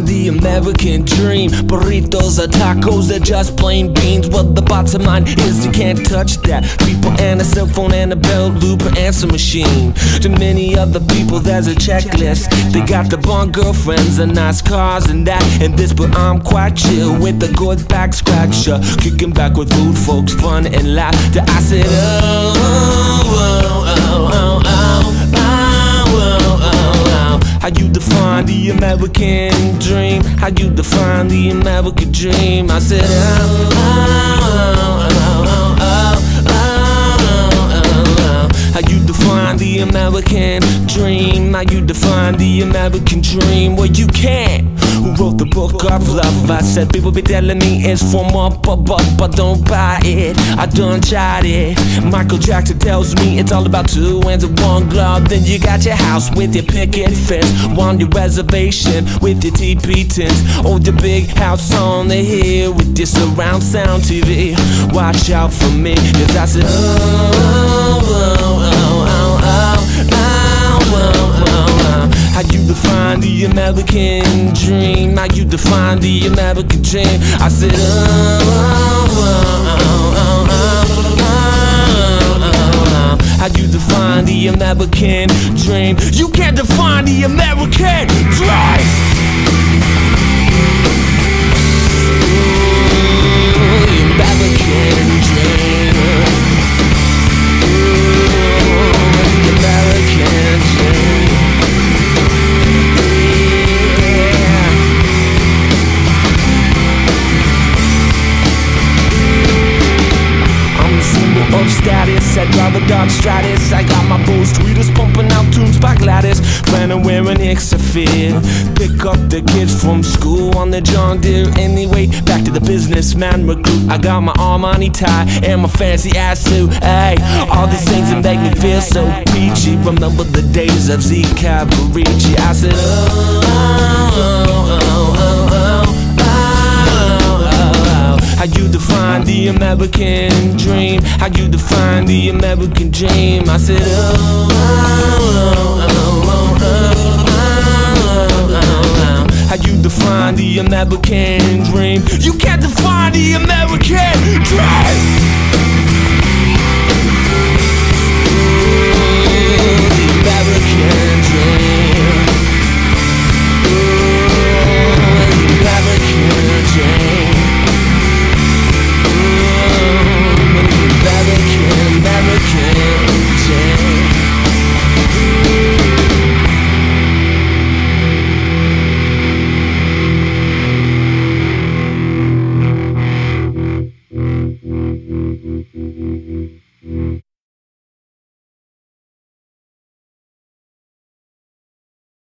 find the American dream. Burritos or tacos, they're just plain beans. What the bottom line is you can't touch that. People and a cell phone and a bell loop answer machine. To many other people there's a checklist. They got the bond girlfriends and nice cars and that And this. But I'm quite chill with a good back scratcher. Kicking back with food folks, fun and laughter I said oh, oh, oh, oh, oh you define the American dream? How you define the American dream? I said, oh, oh, the American dream? How you define the American dream? Well, you can't. Who wrote the book of love? I said people be telling me it's from up above, but don't buy it. I done tried it. Michael Jackson tells me it's all about two hands and one glove. Then you got your house with your picket fence, on your reservation with your teepee tents, or the big house on the hill with your surround sound TV. Watch out for me, cause I said, oh, oh, oh, How you define the American dream? How you define the American dream? I said, oh, oh, oh, How you define the American dream? You can't define the American dream. Drive Dodge stratus. I got my Bose tweeters pumping out tunes by Gladys. Planning wearing fit. Pick up the kids from school on the John Deere. Anyway, back to the businessman recruit. I got my Armani tie and my fancy ass suit. Hey, all these things that make me feel so peachy. Remember the days of Z Cavaricci. I said, oh, American dream. How you define the American dream? I said, oh, oh, oh, oh How you define the American dream? You can't define the American